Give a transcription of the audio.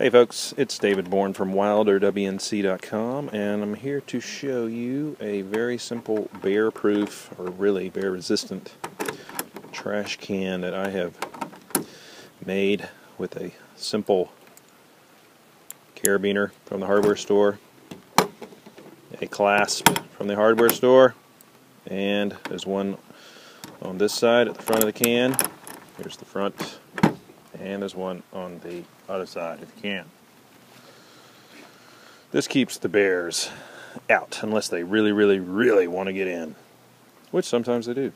Hey folks, it's David Bourne from wilderwnc.com and I'm here to show you a very simple bear proof or really bear resistant trash can that I have made with a simple carabiner from the hardware store, a clasp from the hardware store, and there's one on this side at the front of the can. Here's the front and there's one on the other side of the can. This keeps the bears out unless they really, really, really want to get in, which sometimes they do.